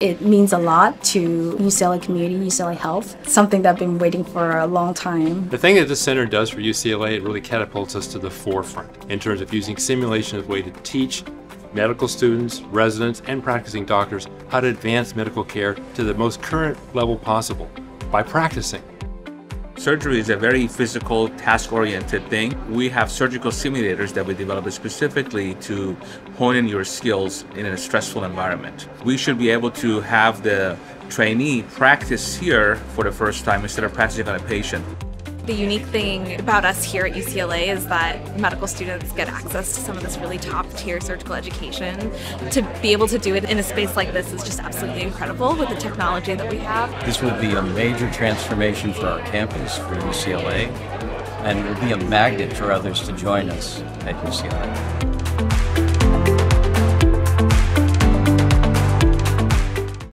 It means a lot to UCLA community, UCLA Health, something that I've been waiting for a long time. The thing that this center does for UCLA, it really catapults us to the forefront in terms of using simulation as a way to teach medical students, residents, and practicing doctors how to advance medical care to the most current level possible by practicing. Surgery is a very physical, task-oriented thing. We have surgical simulators that we developed specifically to hone in your skills in a stressful environment. We should be able to have the trainee practice here for the first time instead of practicing on a patient. The unique thing about us here at UCLA is that medical students get access to some of this really top tier surgical education. To be able to do it in a space like this is just absolutely incredible with the technology that we have. This will be a major transformation for our campus, for UCLA, and will be a magnet for others to join us at UCLA.